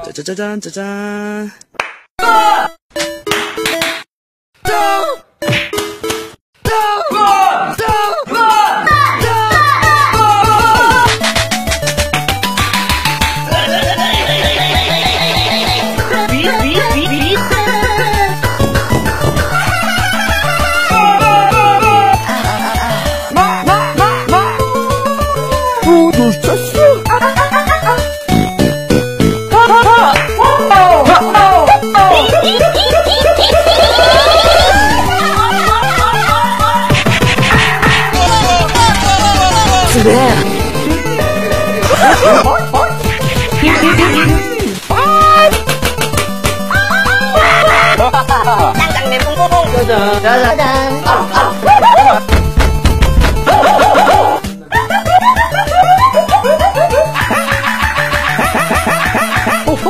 짜자자잔 짜잔. 짱짱맨 Dun dun dun dun dun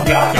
yeah,